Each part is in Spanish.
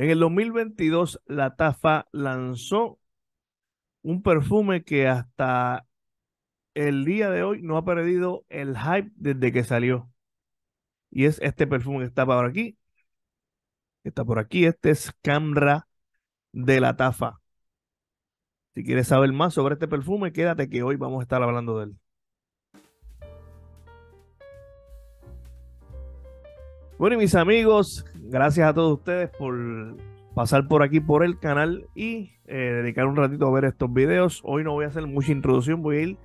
En el 2022, la Tafa lanzó un perfume que hasta el día de hoy no ha perdido el hype desde que salió. Y es este perfume que está por aquí. Está por aquí. Este es Camra de la Tafa. Si quieres saber más sobre este perfume, quédate que hoy vamos a estar hablando de él. Bueno, y mis amigos, gracias a todos ustedes por pasar por aquí por el canal y eh, dedicar un ratito a ver estos videos. Hoy no voy a hacer mucha introducción, voy a ir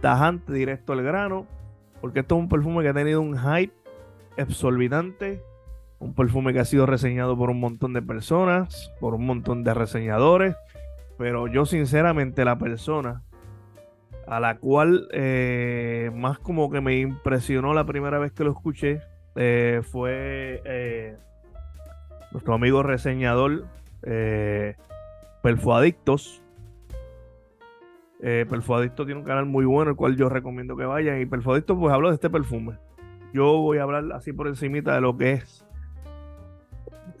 tajante, directo al grano, porque esto es un perfume que ha tenido un hype exorbitante, un perfume que ha sido reseñado por un montón de personas, por un montón de reseñadores, pero yo sinceramente la persona a la cual eh, más como que me impresionó la primera vez que lo escuché eh, fue nuestro amigo reseñador eh, Perfuadictos. Eh, Perfuadictos tiene un canal muy bueno, el cual yo recomiendo que vayan. Y Perfuadictos, pues hablo de este perfume. Yo voy a hablar así por encimita de lo que es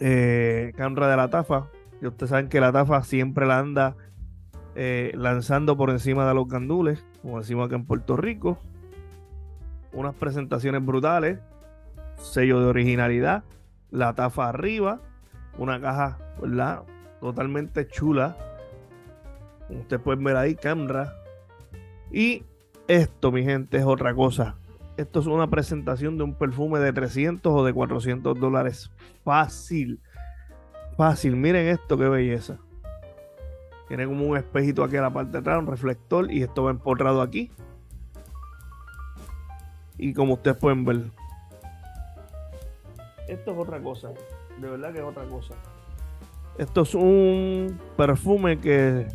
eh, Camra de la Tafa. Y ustedes saben que la Tafa siempre la anda eh, lanzando por encima de los gandules, como decimos acá en Puerto Rico. Unas presentaciones brutales sello de originalidad, la tafa arriba, una caja, ¿verdad? Totalmente chula. Ustedes pueden ver ahí, cámara. Y esto, mi gente, es otra cosa. Esto es una presentación de un perfume de 300 o de 400 dólares. Fácil. Fácil. Miren esto, qué belleza. Tiene como un espejito aquí a la parte de atrás, un reflector. Y esto va empotrado aquí. Y como ustedes pueden ver, esto es otra cosa. De verdad que es otra cosa. Esto es un perfume que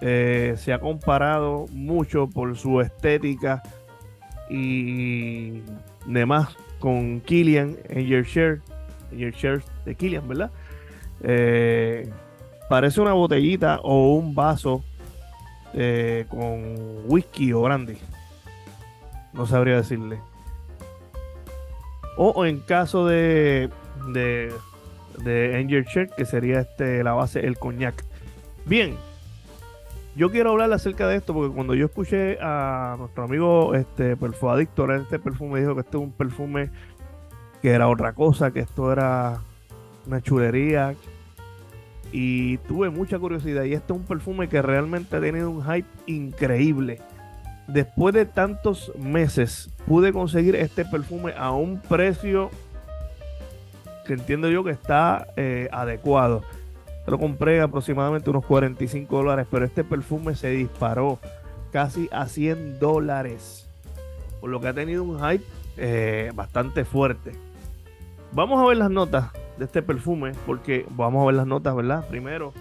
eh, se ha comparado mucho por su estética y demás con Killian en Your Share, Your Share de Killian, ¿verdad? Eh, parece una botellita o un vaso eh, con whisky o brandy. No sabría decirle. O, en caso de, de, de Angel Share, que sería este, la base, el coñac. Bien, yo quiero hablar acerca de esto porque cuando yo escuché a nuestro amigo este perfuadicto, este perfume dijo que este es un perfume que era otra cosa, que esto era una chulería. Y tuve mucha curiosidad. Y este es un perfume que realmente ha tenido un hype increíble después de tantos meses pude conseguir este perfume a un precio que entiendo yo que está eh, adecuado. Lo compré aproximadamente unos 45 dólares, pero este perfume se disparó casi a 100 dólares. Por lo que ha tenido un hype eh, bastante fuerte. Vamos a ver las notas de este perfume, porque vamos a ver las notas, ¿verdad? Primero,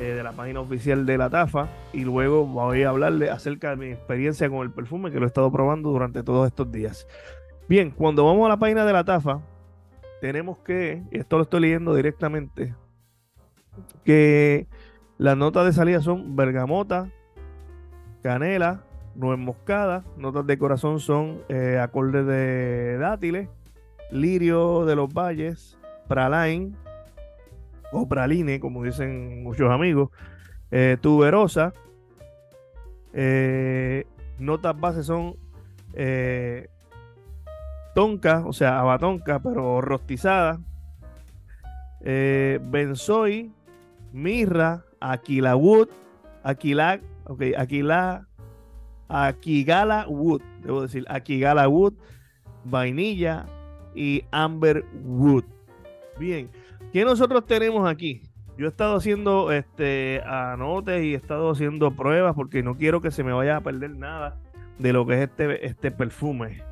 eh, de la página oficial de la TAFA y luego voy a hablarle acerca de mi experiencia con el perfume que lo he estado probando durante todos estos días. Bien, cuando vamos a la página de la TAFA, tenemos que, y esto lo estoy leyendo directamente, que las notas de salida son bergamota, canela, nuez moscada, notas de corazón son eh, acordes de dátiles, lirio de los valles, praline, o como dicen muchos amigos, eh, tuberosa. Eh, notas bases son eh, tonca, o sea, abatonca, pero rostizada. benzoy, mirra, aquila wood, aquila, ok, aquila, aquigala wood, debo decir, aquigala wood, vainilla y amber wood. Bien, ¿Qué nosotros tenemos aquí? Yo he estado haciendo este anotes y he estado haciendo pruebas porque no quiero que se me vaya a perder nada de lo que es este, este perfume.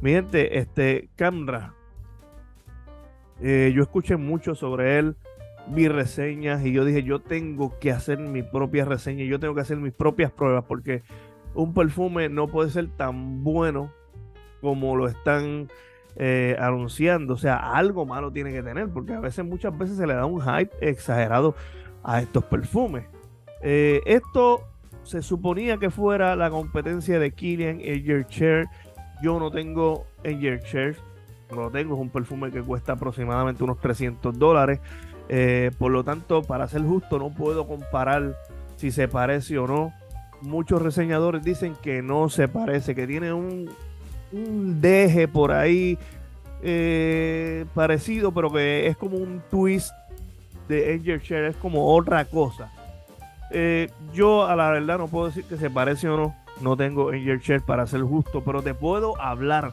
Mi gente, este Camra, eh, yo escuché mucho sobre él, mis reseñas, y yo dije, yo tengo que hacer mi propia reseña, yo tengo que hacer mis propias pruebas porque un perfume no puede ser tan bueno como lo están eh, anunciando. O sea, algo malo tiene que tener, porque a veces, muchas veces se le da un hype exagerado a estos perfumes. Eh, esto se suponía que fuera la competencia de Killian Ayer Chair. Yo no tengo Ayer Chair, no lo tengo, es un perfume que cuesta aproximadamente unos 300 dólares. Eh, por lo tanto, para ser justo, no puedo comparar si se parece o no. Muchos reseñadores dicen que no se parece, que tiene un, un deje por ahí eh, parecido, pero que es como un twist de Angel Share, es como otra cosa. Eh, yo a la verdad no puedo decir que se parece o no, no tengo Angel Share para ser justo, pero te puedo hablar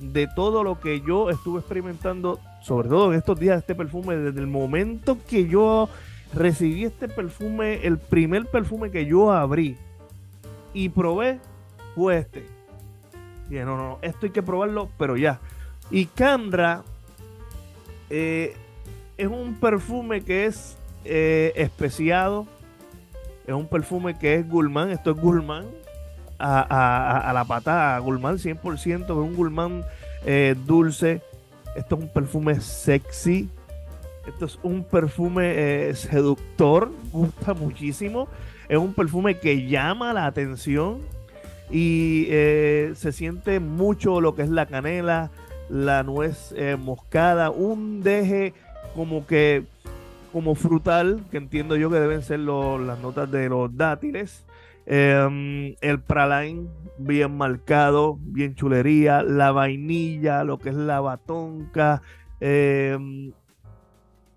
de todo lo que yo estuve experimentando, sobre todo en estos días, este perfume, desde el momento que yo recibí este perfume, el primer perfume que yo abrí y probé fue este. Dije, no, no, esto hay que probarlo, pero ya. Y Candra eh, es un perfume que es eh, especiado. Es un perfume que es Gulman. Esto es Gulman. A, la patada. Gulman 100%. Es un Gulman eh, dulce. Esto es un perfume sexy. Esto es un perfume seductor. Gusta muchísimo. Es un perfume que llama la atención. Y se siente mucho lo que es la canela la nuez eh, moscada, un deje como que como frutal, que entiendo yo que deben ser las notas de los dátiles. Em, el praline bien marcado, bien chulería, la vainilla, lo que es la batonca. Em,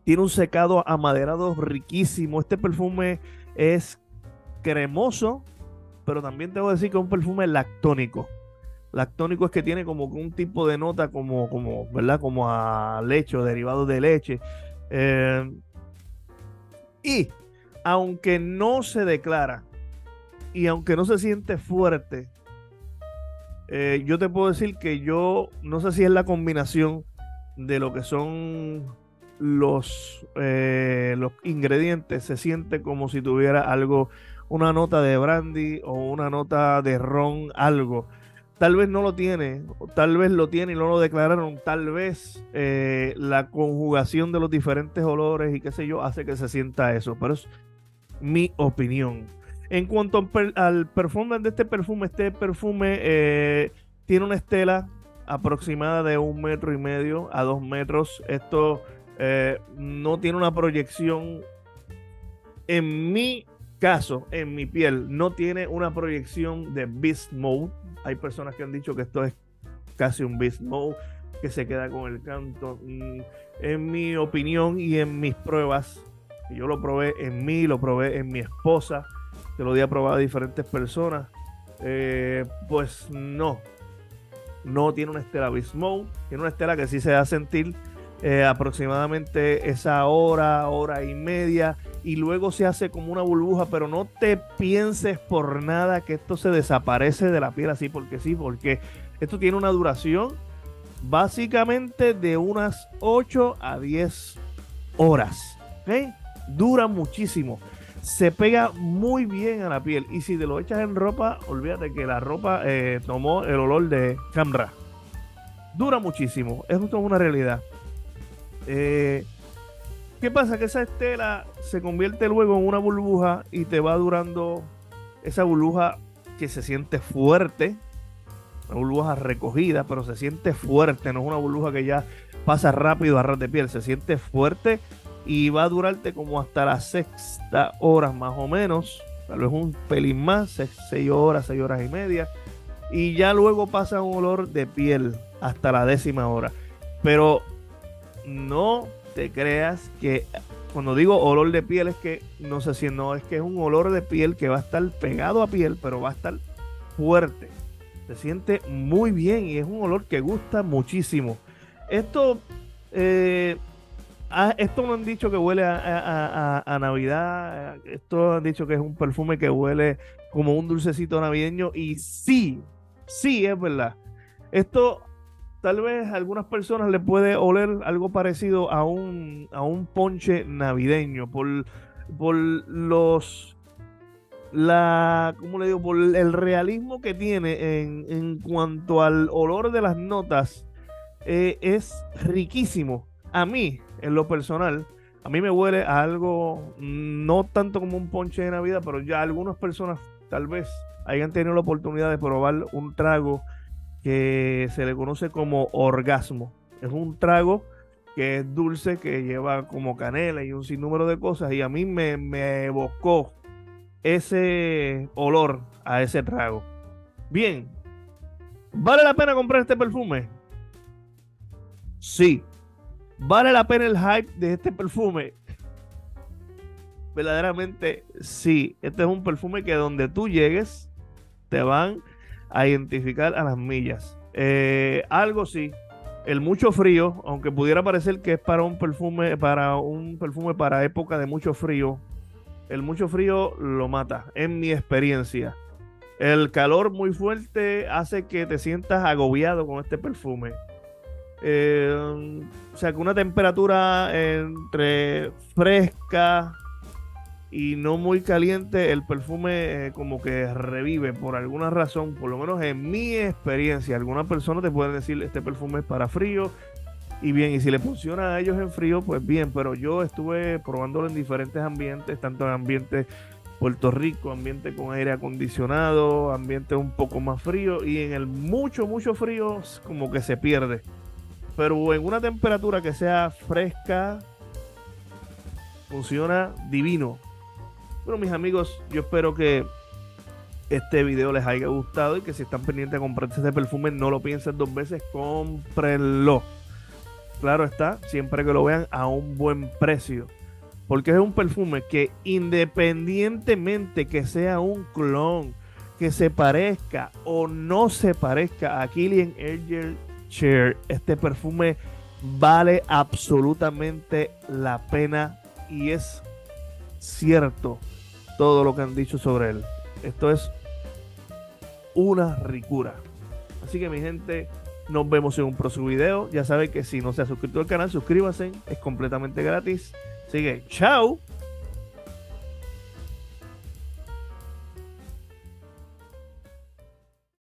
tiene un secado amaderado riquísimo. Este perfume es cremoso, pero también que decir que es un perfume lactónico. Lactónico es que tiene como un tipo de nota como, como ¿verdad? Como a leche derivados de leche. Eh, y aunque no se declara y aunque no se siente fuerte, eh, yo te puedo decir que yo no sé si es la combinación de lo que son los, eh, los ingredientes, se siente como si tuviera algo, una nota de brandy o una nota de ron, algo tal vez no lo tiene, tal vez lo tiene y no lo declararon, tal vez eh, la conjugación de los diferentes olores y qué sé yo hace que se sienta eso, pero es mi opinión. En cuanto al perfume de este perfume, este perfume eh, tiene una estela aproximada de un metro y medio a dos metros. Esto eh, no tiene una proyección, en mi caso, en mi piel, no tiene una proyección de Beast Mode. Hay personas que han dicho que esto es casi un beast mode, que se queda con el canto. Mm, en mi opinión y en mis pruebas, yo lo probé en mí, lo probé en mi esposa, que lo di a probar a diferentes personas, eh, pues no, no tiene una estela beast mode, tiene una estela que sí se da sentir eh, aproximadamente esa hora, hora y media, y luego se hace como una burbuja, pero no te pienses por nada que esto se desaparece de la piel así, porque sí, porque esto tiene una duración básicamente de unas 8 a 10 horas. Dura muchísimo. Se pega muy bien a la piel. Y si te lo echas en ropa, olvídate que la ropa eh, tomó el olor de Camra. Dura muchísimo. Es una realidad. Eh, ¿Qué pasa? Que esa estela se convierte luego en una burbuja y te va durando esa burbuja que se siente fuerte, una burbuja recogida, pero se siente fuerte, no es una burbuja que ya pasa rápido a ras de piel, se siente fuerte y va a durarte como hasta la sexta hora más o menos, tal vez un pelín más, seis, horas, seis horas y media, y ya luego pasa un olor de piel hasta la décima hora. Pero no te creas que cuando digo olor de piel es que no sé si no, es que es un olor de piel que va a estar pegado a piel, pero va a estar fuerte. Se siente muy bien y es un olor que gusta muchísimo. Esto, eh, esto no han dicho que huele a, a, Navidad. Esto han dicho que es un perfume que huele como un dulcecito navideño. Y sí, sí, es verdad. Esto tal vez a algunas personas le puede oler algo parecido a un, a un ponche navideño por, por los la ¿cómo le digo? por el realismo que tiene en, en cuanto al olor de las notas eh, es riquísimo a mí en lo personal a mí me huele a algo no tanto como un ponche de navidad pero ya algunas personas tal vez hayan tenido la oportunidad de probar un trago que se le conoce como orgasmo. Es un trago que es dulce, que lleva como canela y un sinnúmero de cosas, y a mí me, me evocó ese olor a ese trago. Bien, ¿vale la pena comprar este perfume? Sí. ¿Vale la pena el hype de este perfume? Verdaderamente sí. Este es un perfume que donde tú llegues te van a identificar a las millas. Eh, algo sí, el mucho frío, aunque pudiera parecer que es para un perfume, para un perfume para época de mucho frío, el mucho frío lo mata, en mi experiencia. El calor muy fuerte hace que te sientas agobiado con este perfume. Eh, o sea, que una temperatura entre fresca y no muy caliente, el perfume eh, como que revive por alguna razón, por lo menos en mi experiencia. Algunas personas te pueden decir este perfume es para frío y bien, y si le funciona a ellos en frío, pues bien, pero yo estuve probándolo en diferentes ambientes, tanto en ambiente Puerto Rico, ambiente con aire acondicionado, ambiente un poco más frío y en el mucho, mucho frío como que se pierde. Pero en una temperatura que sea fresca, funciona divino. Bueno, mis amigos, yo espero que este video les haya gustado y que si están pendientes de comprarse este perfume, no lo piensen dos veces, cómprenlo. Claro está, siempre que lo vean a un buen precio. Porque es un perfume que independientemente que sea un clon, que se parezca o no se parezca a Killian Air Chair, este perfume vale absolutamente la pena y es cierto todo lo que han dicho sobre él. Esto es una ricura. Así que mi gente, nos vemos en un próximo video. Ya saben que si no se ha suscrito al canal, suscríbanse. Es completamente gratis. Así que, chao.